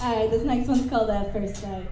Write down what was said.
All right, this next one's called uh, First Sight.